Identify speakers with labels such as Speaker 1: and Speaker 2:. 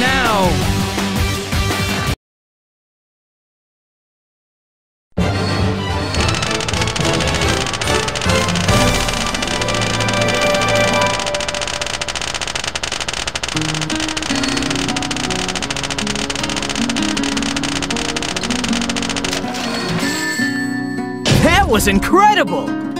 Speaker 1: Now. That was incredible!